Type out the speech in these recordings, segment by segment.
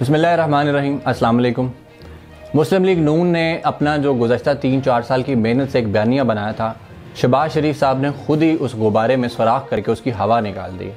बसमीम अल्लाम मुस्लिम लीग नून ने अपना जो गुजशत तीन चार साल की मेहनत से एक बयानिया बनाया था, शबाज शरीफ साहब ने खुद ही उस गुब्बारे में सुराख करके उसकी हवा निकाल दी।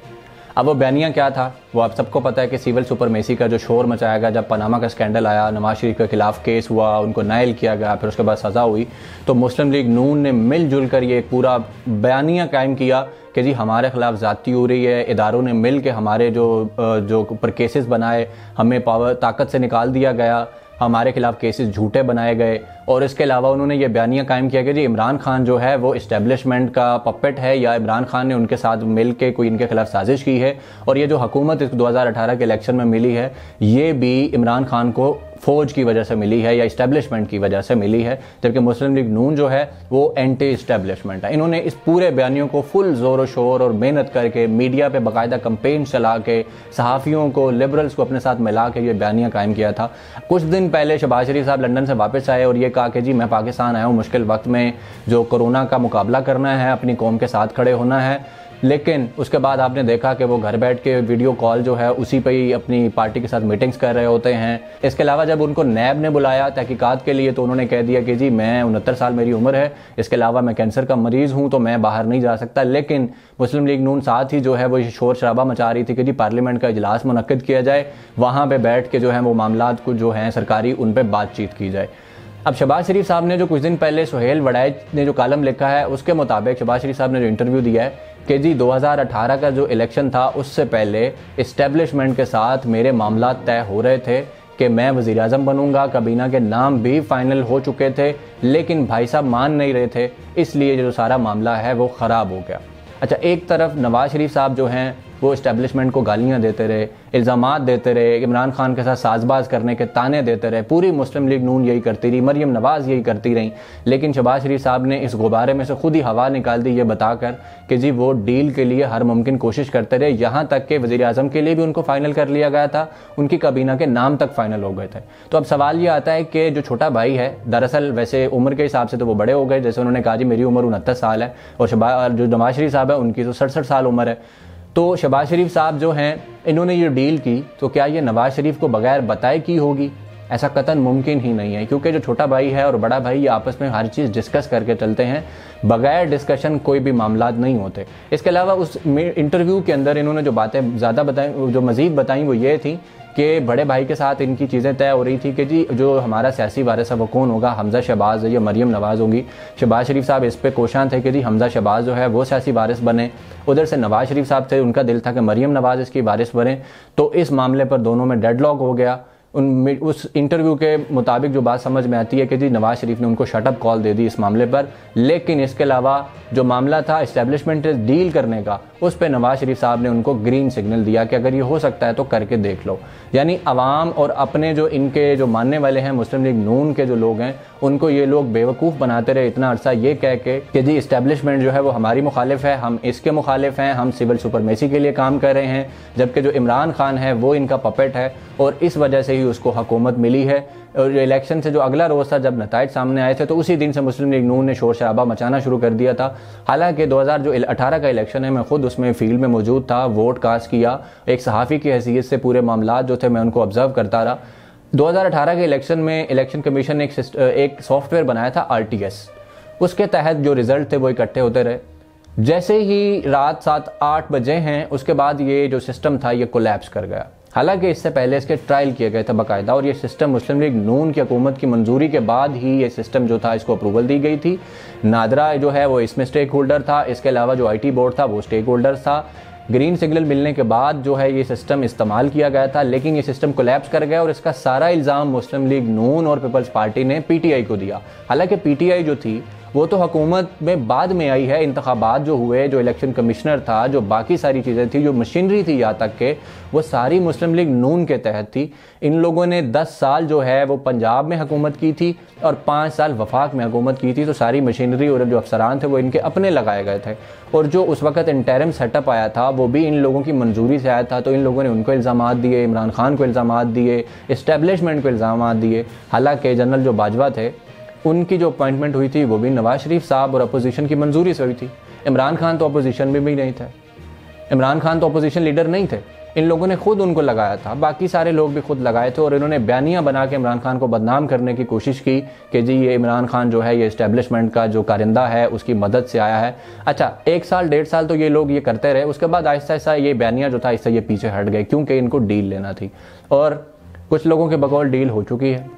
अब वो बयानिया क्या था? वो आप सबको पता है कि सिविल सुपरमेसी का जो शोर मचाया गया, जब पनामा का स्कैंडल आया, नवाज़ शरीफ के खिलाफ केस हुआ, उनको नायल किया गया, फिर उसके बाद सज़ा हुई तो मुस्लिम लीग नून ने मिलजुल कर ये पूरा बयानिया कायम किया कि जी हमारे ख़िलाफ़ ज़्यादती हो रही है, इदारों ने मिल के हमारे जो जो पर केसेस बनाए, हमें पावर ताकत से निकाल दिया गया हमारे खिलाफ केसेस झूठे बनाए गए। और इसके अलावा उन्होंने ये बयानियाँ कायम किया कि जी, इमरान खान जो है, वो इस्टेब्लिशमेंट का पपेट है या इमरान खान ने उनके साथ मिल के कोई इनके खिलाफ साजिश की है। और ये जो हुकूमत इस 2018 के इलेक्शन में मिली है, ये भी इमरान खान को फौज की वजह से मिली है या इस्टेब्लिशमेंट की वजह से मिली है, जबकि मुस्लिम लीग नून जो है, वो एंटी इस्टेब्लिशमेंट है। इन्होंने इस पूरे बयानियों को फुल ज़ोर शोर और मेहनत करके मीडिया पर बाकायदा कंपेन चला के, सहाफ़ियों को लिबरल्स को अपने साथ मिला के ये बयानियाँ कायम किया था। कुछ दिन पहले शबाज शरीफ साहब लंदन से वापस आए और ये कहा कि जी, मैं पाकिस्तान आया हूँ, मुश्किल वक्त में जो कोरोना का मुकाबला करना है, अपनी कौम के साथ खड़े होना है। लेकिन उसके बाद आपने देखा कि वो घर बैठ के वीडियो कॉल जो है, उसी पे ही अपनी पार्टी के साथ मीटिंग्स कर रहे होते हैं। इसके अलावा जब उनको नैब ने बुलाया तहकीकात के लिए तो उन्होंने कह दिया कि जी, मैं उनहत्तर साल मेरी उम्र है, इसके अलावा मैं कैंसर का मरीज़ हूँ तो मैं बाहर नहीं जा सकता। लेकिन मुस्लिम लीग नून साथ ही जो है, वो शोर शराबा मचा रही थी कि जी पार्लियामेंट का इजलास मुनद किया जाए, वहाँ पर बैठ के जो है, वो मामला को जो हैं, सरकारी उन पर बातचीत की जाए। अब शबाज शरीफ साहब ने जो कुछ दिन पहले सुहेल वड़ाई ने जो कालम लिखा है, उसके मुताबिक शबाज शरीफ साहब ने जो इंटरव्यू दिया है कि जी 2018 का जो इलेक्शन था, उससे पहले इस्टेब्लिशमेंट के साथ मेरे मामला तय हो रहे थे कि मैं वज़ी अजम बनूँगा। कबीना के नाम भी फाइनल हो चुके थे, लेकिन भाई साहब मान नहीं रहे थे, इसलिए जो सारा मामला है वो ख़राब हो गया। अच्छा एक तरफ़ नवाज़ शरीफ साहब जो हैं वो इस्टेब्लिशमेंट को गालियाँ देते रहे इल्ज़ाम देते रहे, इमरान खान के साथ साजबाज करने के ताने देते रहे। पूरी मुस्लिम लीग नून यही करती रही मरीम नवाज़ यही करती रहीं। लेकिन शबाज शरीफ साहब ने इस गुब्बारे में से खुद ही हवा निकाल दी, ये बताकर कि जी वो डील के लिए हर मुमकिन कोशिश करते रहे। यहाँ तक कि वजी अजम के लिए भी उनको फाइनल कर लिया गया था, उनकी काबीना के नाम तक फाइनल हो गए थे। तो अब सवाल ये आता है कि जो छोटा भाई है, दरअसल वैसे उम्र के हिसाब से तो वो बड़े हो गए, जैसे उन्होंने कहा जी मेरी उम्र उनहत्तर साल है, और शबा जो नवाज़ शरीफ साहब है, उनकी तो सड़सठ साल उम्र है। तो शबाज शरीफ साहब जो हैं, इन्होंने ये डील की तो क्या ये नवाज़ शरीफ को बगैर बताए की होगी? ऐसा कतन मुमकिन ही नहीं है, क्योंकि जो छोटा भाई है और बड़ा भाई ये आपस में हर चीज़ डिस्कस करके चलते हैं, बगैर डिस्कशन कोई भी मामला नहीं होते। इसके अलावा उस इंटरव्यू के अंदर इन्होंने जो बातें ज़्यादा बताई, जो मज़ीद बताई, वो ये थी कि बड़े भाई के साथ इनकी चीज़ें तय हो रही थी कि जी, जो हमारा सियासी वारस है, वो कौन होगा? हमजा शहबाज या मरीम नवाज़ होंगी। शहबाज शरीफ साहब इस पर कोशां थे कि जी, हमजा शहबाज जो है, वो सियासी वारिस बने। उधर से नवाज़ शरीफ साहब थे, उनका दिल था कि मरीम नवाज़ इसकी वारिस बने। तो इस मामले पर दोनों में डेडलॉक हो गया। उन उस इंटरव्यू के मुताबिक जो बात समझ में आती है कि जी नवाज़ शरीफ ने उनको शटअप कॉल दे दी इस मामले पर। लेकिन इसके अलावा जो मामला था इस्टेब्लिशमेंट डील करने का, उस पर नवाज़ शरीफ साहब ने उनको ग्रीन सिग्नल दिया कि अगर ये हो सकता है तो करके देख लो। यानी आवाम और अपने जो इनके जो मानने वाले हैं, मुस्लिम लीग नून के जो लोग हैं, उनको ये लोग बेवकूफ़ बनाते रहे इतना अरसा ये कह के कि जी इस्टेब्लिशमेंट जो है वो हमारी मुखालिफ है, हम इसके मुखालिफ हैं, हम सिविल सुपरमेसी के लिए काम कर रहे हैं, जबकि जो इमरान खान है वो इनका पपेट है और इस वजह से ही उसको हुकूमत मिली है। और इलेक्शन से जो अगला रोज़ था जब नतज सामने आए थे तो उसी दिन से मुस्लिम लीग नून ने शोर शराबा मचाना शुरू कर दिया था। हालाँकि 2000 जो अठारह का इलेक्शन है मैं खुद उसमें फ़ील्ड में मौजूद था वोट कास्ट किया। एक सहाफ़ी की हैसियत से पूरे मामला जो थे मैं उनको ऑब्ज़र्व करता रहा। 2018 के इलेक्शन में इलेक्शन कमीशन ने एक, एक सॉफ्टवेयर बनाया था आर उसके तहत जो रिज़ल्ट थे वो इकट्ठे होते रहे। जैसे ही रात सात आठ बजे हैं उसके बाद ये जो सिस्टम था ये कोलैप्स कर गया। हालाँकि इससे पहले इसके ट्रायल किए गए थे बाकायदा और ये सिस्टम मुस्लिम लीग नून की हुकूमत की मंजूरी के बाद ही ये सिस्टम जो था, इसको अप्रूवल दी गई थी। नादरा जो है वो इसमें स्टेक होल्डर था, इसके अलावा जो आईटी बोर्ड था, वो स्टेक होल्डर था। ग्रीन सिग्नल मिलने के बाद जो है ये सिस्टम इस्तेमाल किया गया था, लेकिन ये सिस्टम कोलैप्स कर गया और इसका सारा इल्ज़ाम मुस्लिम लीग नून और पीपल्स पार्टी ने पीटीआई को दिया। हालाँकि पीटीआई जो थी वो तो हुकूमत में बाद में आई है इंतबात जो हुए, जो इलेक्शन कमिश्नर था, जो बाकी सारी चीज़ें थी, जो मशीनरी थी यहाँ तक के, वो सारी मुस्लिम लीग नून के तहत थी। इन लोगों ने दस साल जो है वो पंजाब में हुकूमत की थी और पाँच साल वफाक में हुकूमत की थी तो सारी मशीनरी और जो अफसरान थे वो इनके अपने लगाए गए थे। और जो उस वक्त इंटरम सेटअप आया था, वो भी इन लोगों की मंजूरी से आया था तो इन लोगों ने उनको इल्ज़ाम दिए, इमरान खान को इल्ज़ाम दिए इस्टेबलिशमेंट को इल्ज़ाम दिए। हालाँकि जनरल जो बाजवा थे उनकी जो अपॉइंटमेंट हुई थी, वो भी नवाज़ शरीफ साहब और अपोजिशन की मंजूरी से हुई थी। इमरान खान तो अपोजिशन में भी नहीं थे। इमरान खान तो अपोजिशन लीडर नहीं थे। इन लोगों ने खुद उनको लगाया था। बाकी सारे लोग भी खुद लगाए थे और इन्होंने बयानियाँ बना के इमरान खान को बदनाम करने की कोशिश की कि जी, ये इमरान खान जो है, ये इस्टेब्लिशमेंट का जो कारिंदा है, उसकी मदद से आया है। अच्छा एक साल, डेढ़ साल तो ये लोग ये करते रहे। उसके बाद आहिस्ता आहिस्ता ये बयानियाँ जो था इससे ये पीछे हट गए, क्योंकि इनको डील लेना थी। और कुछ लोगों के बकौल डील हो चुकी है।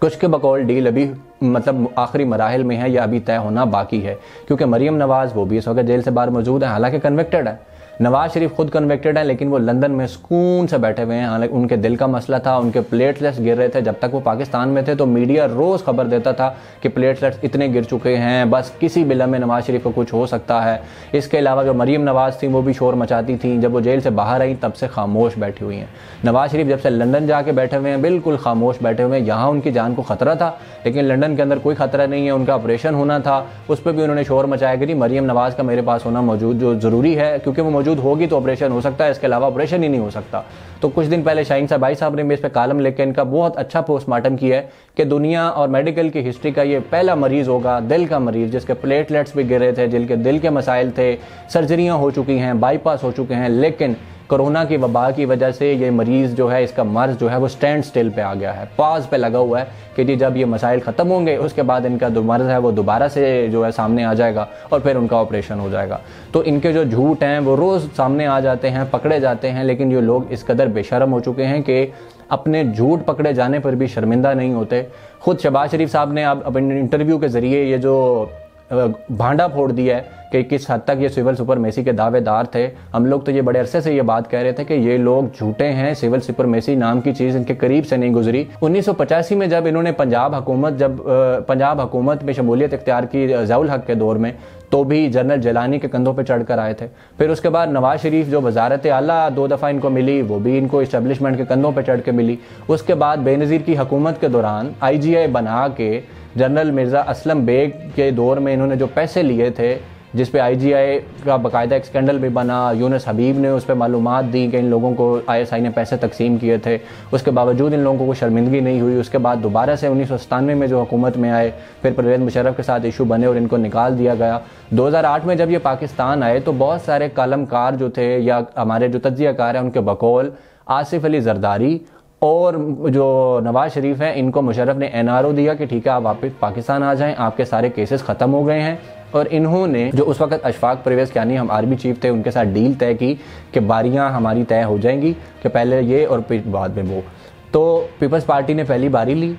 कुछ के बकौल डील अभी मतलब आखिरी मराहल में है या अभी तय होना बाकी है, क्योंकि मरीम नवाज़ वो भी इस वक्त जेल से बाहर मौजूद है, हालाँकि कन्विक्टेड है। नवाज़ शरीफ खुद कन्विक्टेड है, लेकिन वो लंदन में सुकून से बैठे हुए हैं। हालाँकि उनके दिल का मसला था, उनके प्लेटलेट्स गिर रहे थे। जब तक वो पाकिस्तान में थे तो मीडिया रोज़ खबर देता था कि प्लेटलेट्स इतने गिर चुके हैं। बस किसी बिला में नवाज़ शरीफ को कुछ हो सकता है। इसके अलावा जो मरीम नवाज़ थी, वो भी शोर मचाती थी। जब वो जेल से बाहर आई, तब से खामोश बैठी हुई हैं। नवाज़ शरीफ जब से लंदन जाके बैठे हुए हैं, बिल्कुल खामोश बैठे हुए हैं। यहाँ उनकी जान को खतरा था, लेकिन लंदन के अंदर कोई खतरा नहीं है। उनका ऑपरेशन होना था, उस पर भी उन्होंने शोर मचाया कि मरीम नवाज़ का मेरे पास होना मौजूद, जो ज़रूरी है, क्योंकि वो मौजूद होगी तो ऑपरेशन हो सकता है इसके अलावा ऑपरेशन ही नहीं हो सकता। तो कुछ दिन पहले शाहीन साहब, भाई साहब ने भी इस पर कालम लेकर इनका बहुत अच्छा पोस्टमार्टम किया है कि दुनिया और मेडिकल की हिस्ट्री का ये पहला मरीज़ होगा, दिल का मरीज़, जिसके प्लेटलेट्स भी गिरे थे, जिनके दिल के मसाइल थे सर्जरियाँ हो चुकी हैं बाईपास हो चुके हैं, लेकिन कोरोना की वबा की वजह से ये मरीज़ जो है, इसका मर्ज जो है, वो स्टैंड स्टिल पे आ गया है। पाज पे लगा हुआ है कि जी, जब ये मसाइल ख़त्म होंगे, उसके बाद इनका जो मर्ज है, वो दोबारा से जो है सामने आ जाएगा और फिर उनका ऑपरेशन हो जाएगा। तो इनके जो झूठ हैं, वो रोज़ सामने आ जाते हैं, पकड़े जाते हैं, लेकिन ये लोग इस कदर बेशरम हो चुके हैं कि अपने झूठ पकड़े जाने पर भी शर्मिंदा नहीं होते। खुद शबाज शरीफ साहब ने अब अपने इंटरव्यू के ज़रिए ये जो भांडा फोड़ दिया है कि किस हद तक ये सिविल सुपरमेसी के दावेदार थे? हम लोग तो ये बड़े अरसे से ये बात कह रहे थे कि ये लोग झूठे हैं, सिविल सुपरमेसी नाम की चीज़ इनके करीब से नहीं गुजरी। उन्नीस सौ पचासी में जब इन्होंने पंजाब हुकूमत, जब पंजाब हुकूमत में शमूलियत इख्तियार की जयाउल हक के दौर में तो भी जनरल जलानी के कंधों पर चढ़कर आए थे। फिर उसके बाद नवाज़ शरीफ जो वजारत आला दो दफ़ा इनको मिली, वो भी इनको इस्टेब्लिशमेंट के कंधों पर चढ़ के मिली। उसके बाद बेनज़ीर की हुकूमत के दौरान आई जी आई बना के जनरल मिर्ज़ा असलम बेग के दौर में इन्होंने जो पैसे लिए थे जिस पे आईजीआई का बाकायदा एक स्कैंडल भी बना। यूनस हबीब ने उस पर मालूम दी कि इन लोगों को आईएसआई ने पैसे तकसीम किए थे। उसके बावजूद इन लोगों को शर्मिंदगी नहीं हुई। उसके बाद दोबारा से उन्नीस में जो हुकूमत में आए, फिर परवेज़ मुशरफ के साथ इशू बने और इनको निकाल दिया गया। 2008 में जब ये पाकिस्तान आए तो बहुत सारे कलमकार जो थे या हमारे जो तजिया कार हैं, उनके बकौल आसिफ अली जरदारी और जो नवाज़ शरीफ हैं, इनको मुशरफ ने एनआरओ दिया कि ठीक है, आप वापस पाकिस्तान आ जाएँ, आपके सारे केसेस ख़त्म हो गए हैं। और इन्होंने जो उस वक्त अशफाक परवेज़, यानी हम आर्मी चीफ थे, उनके साथ डील तय की कि बारियाँ हमारी तय हो जाएँगी, कि पहले ये और फिर बाद में वो। तो पीपल्स पार्टी ने पहली बारी ली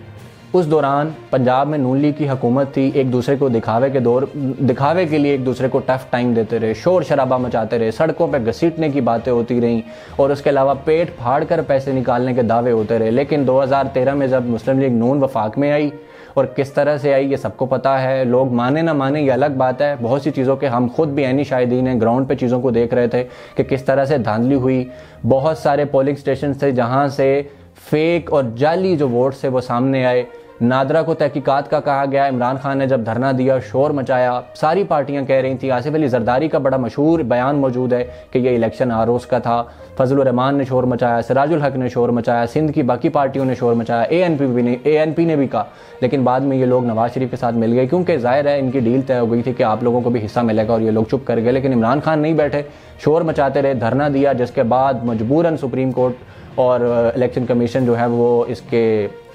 उस दौरान पंजाब में नून लीग की हुकूमत थी, एक दूसरे को दिखावे के दौर, दिखावे के लिए एक दूसरे को टफ टाइम देते रहे, शोर शराबा मचाते रहे, सड़कों पर घसीटने की बातें होती रहीं और उसके अलावा पेट फाड़ कर पैसे निकालने के दावे होते रहे। लेकिन 2013 में जब मुस्लिम लीग नून वफाक में आई और किस तरह से आई, ये सबको पता है। लोग माने ना माने, ये अलग बात है। बहुत सी चीज़ों के हम खुद भी ऐनी शाहिदीन हैं, ग्राउंड पे चीज़ों को देख रहे थे कि किस तरह से धांधली हुई। बहुत सारे पोलिंग स्टेशन थे जहाँ से फेक और जाली जो वोट्स से वो सामने आए। नादरा को तहकीकात का कहा गया। इमरान खान ने जब धरना दिया, शोर मचाया, सारी पार्टियाँ कह रही थी, आसिफ अली जरदारी का बड़ा मशहूर बयान मौजूद है कि यह इलेक्शन आरोस का था। फजल रहमान ने शोर मचाया, सिराजुल हक ने शोर मचाया, सिंध की बाकी पार्टियों ने शोर मचाया ए एन पी भी ने ए एन पी ने भी कहा। लेकिन बाद में ये लोग नवाज़ शरीफ के साथ मिल गए, क्योंकि ज़ाहिर है इनकी डील तय हो गई थी कि आप लोगों को भी हिस्सा मिलेगा और ये लोग चुप कर गए। लेकिन इमरान खान नहीं बैठे, शोर मचाते रहे, धरना दिया, जिसके बाद मजबूरन सुप्रीम कोर्ट और इलेक्शन कमीशन जो है वो इसके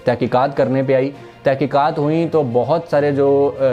तहकीकात करने पे आई। तहकीकात हुई तो बहुत सारे जो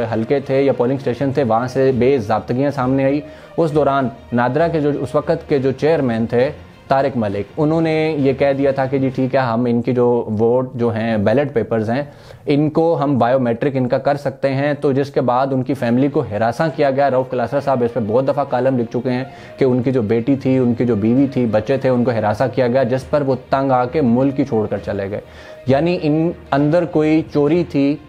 हलके थे या पोलिंग स्टेशन थे, वहाँ से बेजाबतगियाँ सामने आई। उस दौरान नादरा के जो, उस वक्त के जो चेयरमैन थे तारिक मलिक। उन्होंने ये कह दिया था कि जी ठीक है, हम इनकी जो वोट जो हैं, बैलेट पेपर्स हैं, इनको हम बायोमेट्रिक इनका कर सकते हैं। तो जिसके बाद उनकी फैमिली को हरासा किया गया, रऊफ़ कलासर साहब इस पर बहुत दफ़ा कालम लिख चुके हैं कि उनकी जो बेटी थी, उनकी जो बीवी थी, बच्चे थे, उनको हिरासा किया गया, जिस पर वो तंग आके मुल्क ही छोड़ कर चले गए। यानी इन अंदर कोई चोरी थी,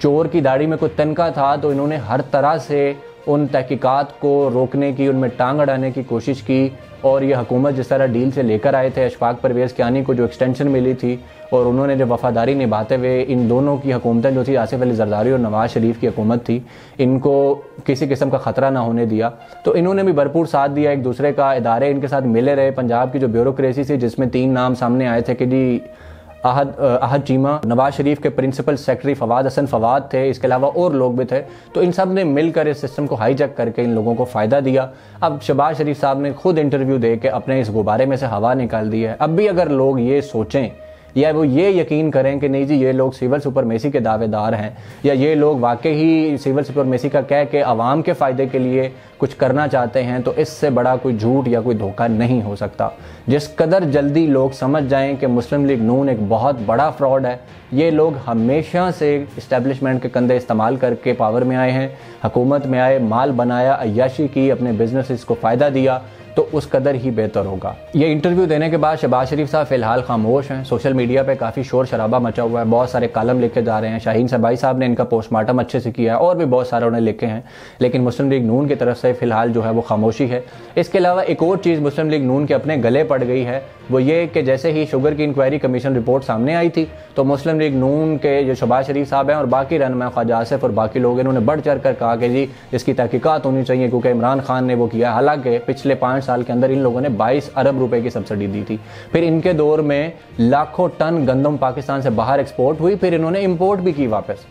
चोर की दाढ़ी में कोई तनका था तो इन्होंने हर तरह से उन तहकीकात को रोकने की, उनमें टांग अड़ाने की कोशिश की और ये हुकूमत जिस तरह डील से लेकर आए थे, अशफाक परवेज़ कियानी को जो एक्सटेंशन मिली थी और उन्होंने जो वफादारी निभाते हुए इन दोनों की हुकूमतें जो थी, आसिफ अली जरदारी और नवाज़ शरीफ की हुकूमत थी, इनको किसी किस्म का ख़तरा ना होने दिया। तो इन्होंने भी भरपूर साथ दिया, एक दूसरे का इदारे इनके साथ मिले रहे। पंजाब की जो ब्यूरोसी थी, जिसमें तीन नाम सामने आए थे कि जी अहद अहद चीमा नवाज़ शरीफ के प्रिंसिपल सेक्रेटरी फवाद हसन फवाद थे, इसके अलावा और लोग भी थे। तो इन सबने मिलकर इस सिस्टम को हाईजैक करके इन लोगों को फ़ायदा दिया। अब शबाज शरीफ साहब ने खुद इंटरव्यू दे के अपने इस गुब्बारे में से हवा निकाल दी है। अब भी अगर लोग ये सोचें या वो ये यकीन करें कि नहीं जी, ये लोग सिविल सुपरमेसी के दावेदार हैं, या ये लोग वाकई ही सिविल सुपरमेसी का कह के आवाम के फ़ायदे के लिए कुछ करना चाहते हैं तो इससे बड़ा कोई झूठ या कोई धोखा नहीं हो सकता। जिस कदर जल्दी लोग समझ जाएँ कि मुस्लिम लीग नून एक बहुत बड़ा फ्रॉड है, ये लोग हमेशा से इस्टेब्लिशमेंट के कंधे इस्तेमाल करके पावर में आए हैं, हुकूमत में आए, माल बनाया अयाशी की अपने बिज़नेस को फ़ायदा दिया तो उस कदर ही बेहतर होगा। ये इंटरव्यू देने के बाद शहबाज शरीफ साहब फ़िलहाल खामोश हैं। सोशल मीडिया पे काफ़ी शोर शराबा मचा हुआ है। बहुत सारे कालम लिखे जा रहे हैं। शाहीन सबाई साहब ने इनका पोस्टमार्टम अच्छे से किया है और भी बहुत सारे उन्हें लिखे हैं। लेकिन मुस्लिम लीग नून की तरफ़ से फ़िलहाल जो है वो खामोशी है। इसके अलावा एक और चीज़ मुस्लिम लीग नून के अपने गले पड़ गई है, वो ये कि जैसे ही शुगर की इंक्वायरी कमीशन रिपोर्ट सामने आई थी तो मुस्लिम लीग नून के जो शबाज शरीफ साहब हैं और बाकी रहनमा ख्वाजा आसिफ और बाकी लोग, इन्होंने बढ़ चढ़ कर कहा कि जी, इसकी तहकीकत होनी चाहिए, क्योंकि इमरान खान ने वो किया। हालाँकि पिछले पाँच साल के अंदर इन लोगों ने बाईस अरब रुपए की सब्सिडी दी थी। फिर इनके दौर में लाखों टन गंदम पाकिस्तान से बाहर एक्सपोर्ट हुई, फिर इन्होंने इम्पोर्ट भी की वापस।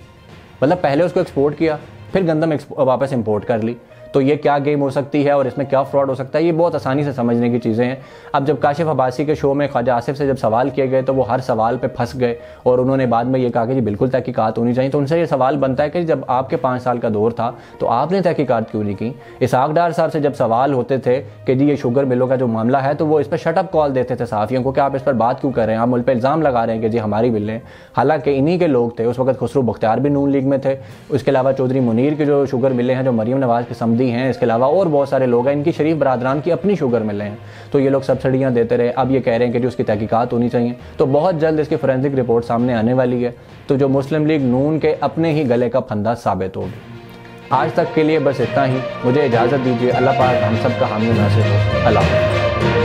मतलब पहले उसको एक्सपोर्ट किया, फिर गंदम वापस इम्पोर्ट कर ली। तो ये क्या गेम हो सकती है और इसमें क्या फ्रॉड हो सकता है, ये बहुत आसानी से समझने की चीज़ें हैं। अब जब काशिफ अब्बासी के शो में ख्वाजा आसिफ से जब सवाल किए गए तो वो हर सवाल पर फंस गए और उन्होंने बाद में ये कहा कि जी, बिल्कुल तहकीकत होनी चाहिए। तो उनसे ये सवाल बनता है कि जब आपके पाँच साल का दौर था तो आपने तहकीकत क्यों नहीं की? इसाक डार साहब से जब सवाल होते थे कि जी, ये शुगर मिलों का जो मामला है तो वो इस पर शटअप कॉल देते थे साफियों को कि आप इस पर बात क्यों कर रहे हैं? आप मुझ पर इल्ज़ाम लगा रहे हैं कि जी, हमारी बिल्लें हालाँकि इन्हीं के लोग थे, उस वक्त खुसरू बख्तियार भी नून लीग में थे। उसके अलावा चौधरी मुनीर के जो शुगर मिले हैं, जो मरीम नवाज़ के समदी हैं, इसके अलावा और बहुत सारे लोग हैं, इनकी शरीफ बरदरान की अपनी शुगर मिल रहे हैं। तो ये लोग सब्सिडियाँ देते रहे। अब ये कह रहे हैं कि जो उसकी तहकीकत होनी चाहिए। तो बहुत जल्द इसकी फोरेंसिक रिपोर्ट सामने आने वाली है। तो जो मुस्लिम लीग नून के अपने ही गले का फंदा साबित होगी। आज तक के लिए बस इतना ही। मुझे इजाज़त दीजिए। अल्लाह पाक हम सब का हामी नासिर हो। अल्लाह